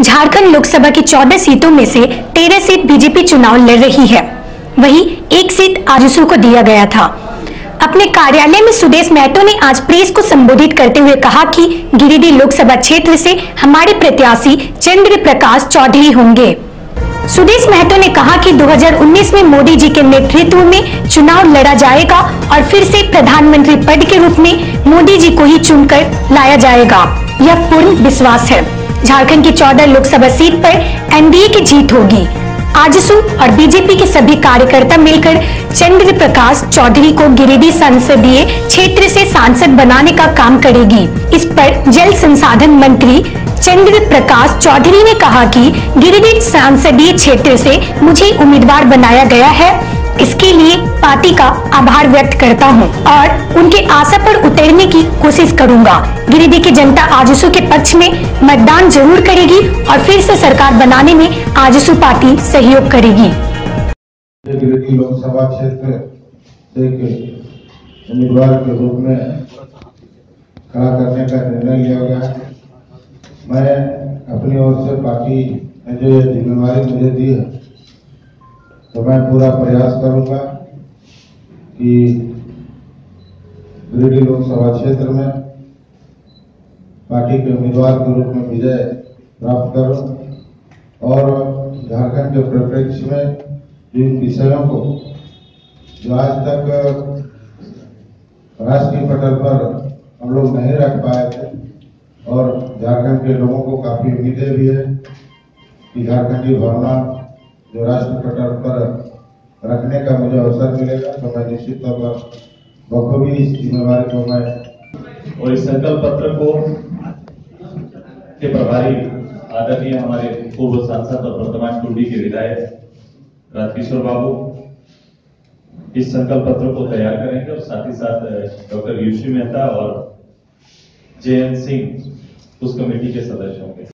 झारखंड लोकसभा की 14 सीटों में से 13 सीट बीजेपी चुनाव लड़ रही है। वहीं एक सीट आजसू को दिया गया था। अपने कार्यालय में सुदेश महतो ने आज प्रेस को संबोधित करते हुए कहा कि गिरिडीह लोकसभा क्षेत्र से हमारे प्रत्याशी चंद्र प्रकाश चौधरी होंगे। सुदेश महतो ने कहा कि 2019 में मोदी जी के नेतृत्व में चुनाव लड़ा जाएगा और फिर से प्रधानमंत्री पद के रूप में मोदी जी को ही चुनकर लाया जाएगा। यह पूर्ण विश्वास है। झारखंड की 14 लोकसभा सीट पर एनडीए की जीत होगी। आजसू और बीजेपी के सभी कार्यकर्ता मिलकर चंद्र प्रकाश चौधरी को गिरिडीह संसदीय क्षेत्र से सांसद बनाने का काम करेगी। इस पर जल संसाधन मंत्री चंद्र प्रकाश चौधरी ने कहा कि गिरिडीह संसदीय क्षेत्र से मुझे उम्मीदवार बनाया गया है। इसके लिए पार्टी का आभार व्यक्त करता हूँ और उनके आशा पर उतरने की कोशिश करूँगा। गिरिडीह की जनता आजसू के पक्ष में मतदान ज़रूर करेगी और फिर से सरकार बनाने में आजसू पार्टी सहयोग करेगी। लोकसभा क्षेत्र उम्मीदवार के रूप में खड़ा करने का निर्णय लिया गया। मैं अपनी ओर से पार्टी ने जो जिम्मेवारी मुझे दी है तो मैं पूरा प्रयास करूँगा कि गिरिडीह लोकसभा क्षेत्र में पार्टी के उम्मीदवार के रूप में विजय प्राप्त करूँ और झारखंड के परिप्रेक्ष्य में जिन विषयों को जो आज तक राष्ट्रीय पटल पर हम लोग नहीं रख पाए थे और झारखंड के लोगों को काफ़ी उम्मीदें भी है कि झारखंडी भावना जो राष्ट्र पटल पर रखने का मुझे अवसर मिलेगा तो मैं निश्चित तौर पर बखूबी इस जिम्मेवारी को मैं और इस संकल्प पत्र को के प्रभारी आदरणीय हमारे पूर्व सांसद और वर्तमान टूडी के विधायक राजकिशोर बाबू इस संकल्प पत्र को तैयार करेंगे और साथ ही साथ डॉक्टर यूशी मेहता और जे एन सिंह उस कमेटी के सदस्य होंगे।